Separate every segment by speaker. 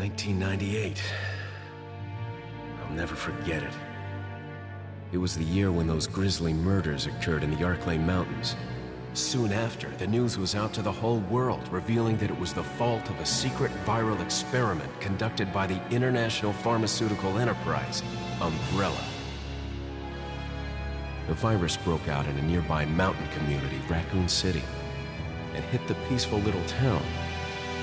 Speaker 1: 1998. I'll never forget it. It was the year when those grisly murders occurred in the Arklay Mountains. Soon after, the news was out to the whole world, revealing that it was the fault of a secret viral experiment conducted by the international pharmaceutical enterprise, Umbrella. The virus broke out in a nearby mountain community, Raccoon City, and hit the peaceful little town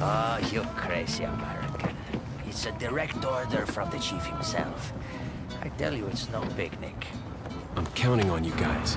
Speaker 2: Oh, you crazy American. It's a direct order from the chief himself. I tell you, it's no picnic.
Speaker 1: I'm counting on you guys.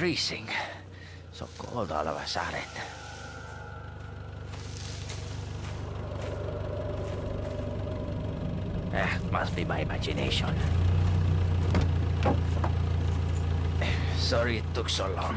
Speaker 2: Freezing. So cold all of a sudden. Ah, must be my imagination. Sorry it took so long.